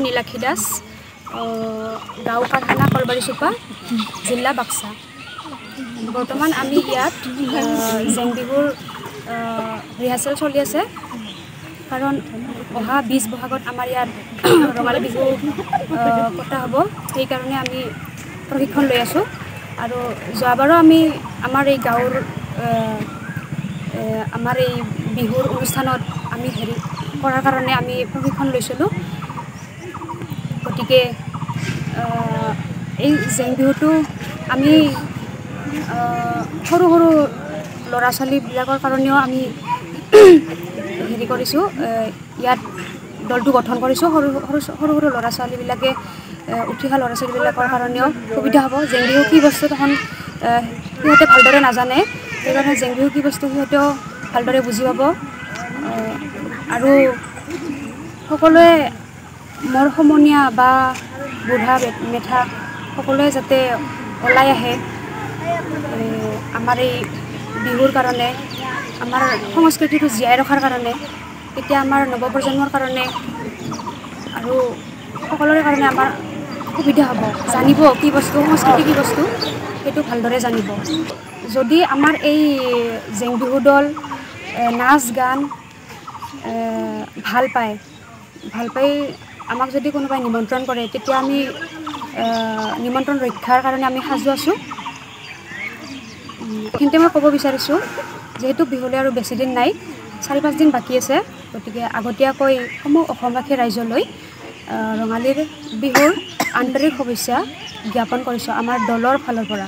নীলাক্ষী দাস গাঁও কাৰখানা কলবাৰী চুপা জিলা বাক্সা বৰ্তমান আমি ইয়াত জেং বিহুৰ ৰিহাৰ্চেল চলি আছে। কাৰণ অহা বিছ বহাগত আমাৰ ইয়াত ৰঙালী বিহু পতা হ'ব। সেইকাৰণে আমি প্ৰশিক্ষণ লৈ আছোঁ। আৰু যোৱাবাৰো আমি আমাৰ এই গাঁৱৰ আমাৰ এই বিহুৰ অনুষ্ঠানত আমি হেৰি কৰাৰ কাৰণে আমি প্ৰশিক্ষণ লৈছিলোঁ। গতিকে এই জেং বিহুটো আমি সৰু সৰু ল'ৰা ছোৱালীবিলাকৰ কাৰণেও আমি হেৰি কৰিছোঁ ইয়াত দলটো গঠন কৰিছোঁ। সৰু সৰু সৰু সৰু ল'ৰা ছোৱালীবিলাকে উঠি অহা ল'ৰা ছোৱালীবিলাকৰ কাৰণেও সুবিধা হ'ব। জেং বিহু কি বস্তু তখন সিহঁতে ভালদৰে নাজানে সেইকাৰণে জেং বিহু কি বস্তু সিহঁতেও ভালদৰে বুজি পাব। আৰু সকলোৱে মোৰ সমনীয়া বা বুঢ়া মেঠা সকলোৱে যাতে ওলাই আহে। আমাৰ এই বিহুৰ কাৰণে আমাৰ সংস্কৃতিটো জীয়াই ৰখাৰ কাৰণে এতিয়া আমাৰ নৱপ্ৰজন্মৰ কাৰণে আৰু সকলোৰে কাৰণে আমাৰ সুবিধা হ'ব। জানিব কি বস্তু সংস্কৃতি কি বস্তু সেইটো ভালদৰে জানিব। যদি আমাৰ এই জেং বিহু দল নাচ গান ভাল পায় ভাল পাই আমাক যদি কোনোবাই নিমন্ত্ৰণ কৰে তেতিয়া আমি নিমন্ত্ৰণ ৰক্ষাৰ কাৰণে আমি সাজু আছোঁ। এইখিনিতে মই ক'ব বিচাৰিছোঁ যিহেতু বিহুলৈ আৰু বেছিদিন নাই চাৰি পাঁচদিন বাকী আছে গতিকে আগতীয়াকৈ সমূহ অসমবাসী ৰাইজলৈ ৰঙালীৰ বিহুৰ আন্তৰিক শুভেচ্ছা জ্ঞাপন কৰিছোঁ আমাৰ দলৰ ফালৰ পৰা।